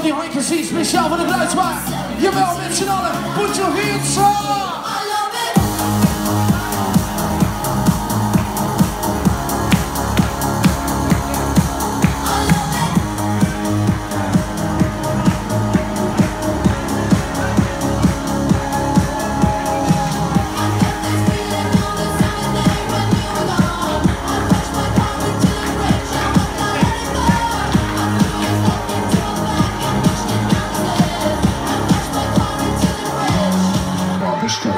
al die handjes zien, speciaal voor de bruidspaar. Jawel, z'n allen, put your hands up! Ja,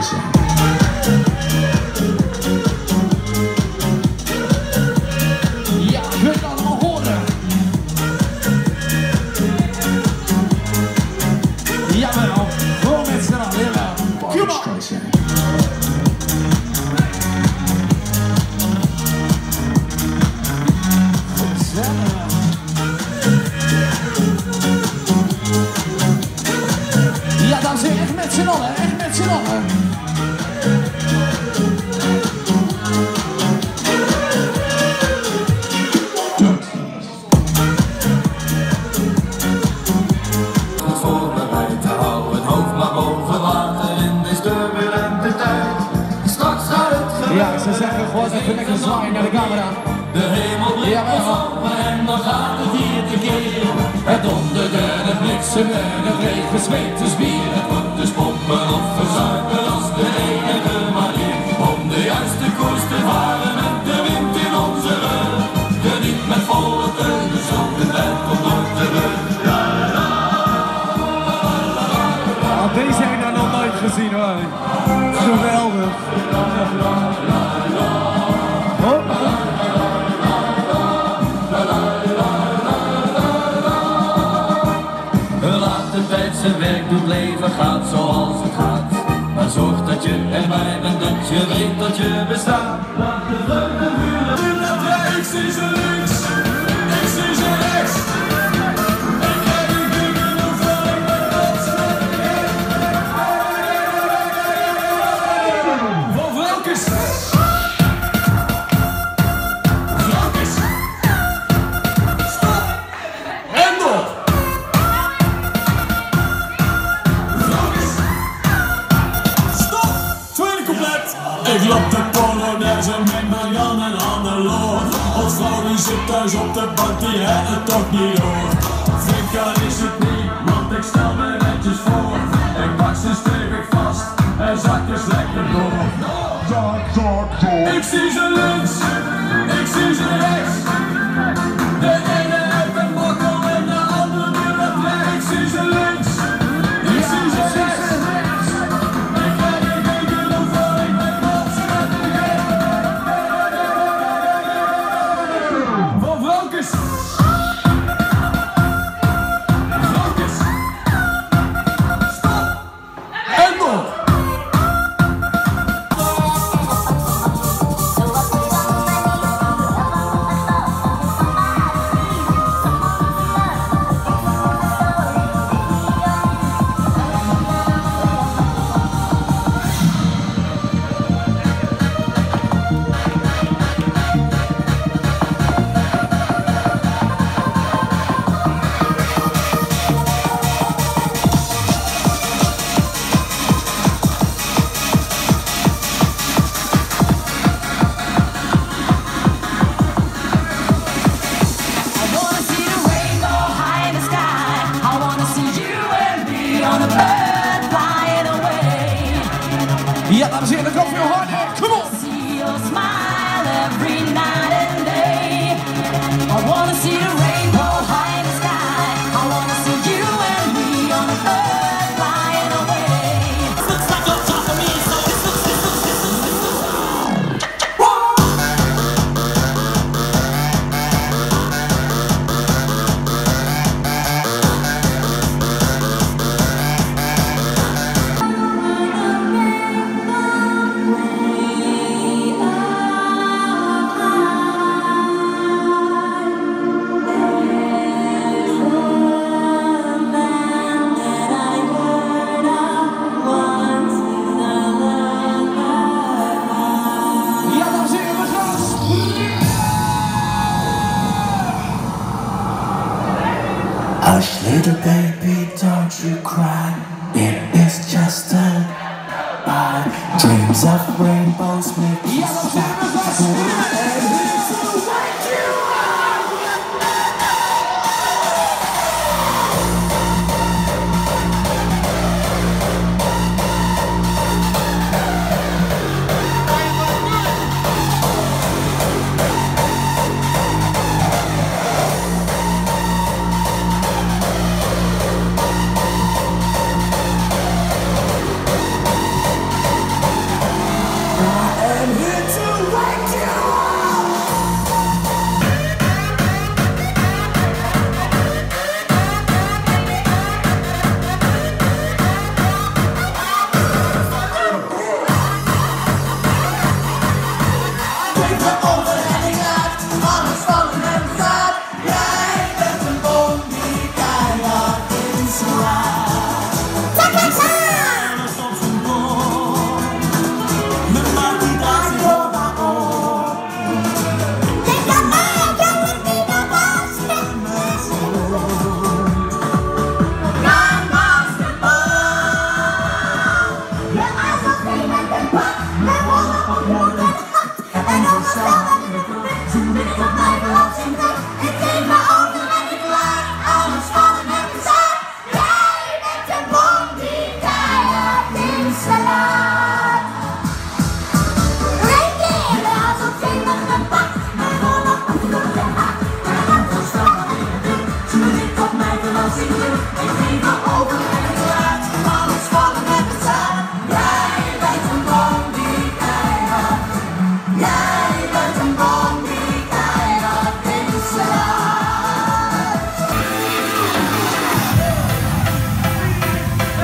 gewoon even lekker zwaaien naar de camera. De hemel ons open en dan gaat het hier tekeer. Het donderde, het bliksemen, het regen, zweet, de zwier. Het wordt dus pompen Laat de tijd zijn werk doet, leven gaat zoals het gaat. Maar zorg dat je erbij bent, dat je weet dat je bestaat. Laat de vreugde vuren. Ik zie ze links, ik zie ze rechts. Ik heb een dingen hoeveel ik ben Van Welkes. Thuis op de bank, die het het toch niet door. Vinka is het niet, want ik stel me netjes voor. Ik pak ze stevig vast en zak eens lekker door. Ik zie ze links, ik zie ze rechts. Little baby, don't you cry, it is just a lie. Dreams of rainbows make you sad.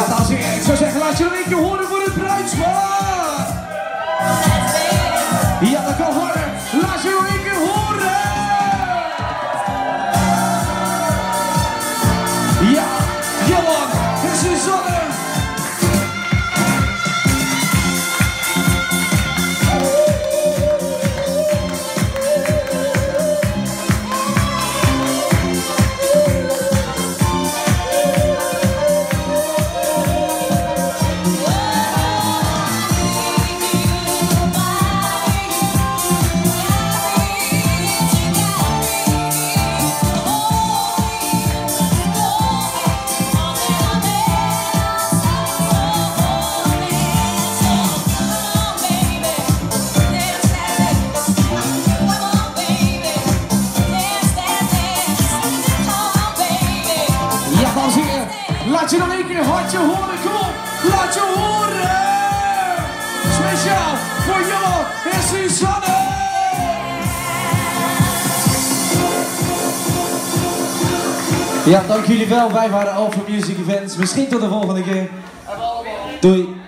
Ja, dames ik zou zeggen, laat je een linkje horen voor het bruidspaar. Nog één keer hartje horen, kom op. Laat je horen. Speciaal voor Johan en Suzanne. Ja, dank jullie wel. Wij waren Alpha Music Events. Misschien tot de volgende keer. Doei.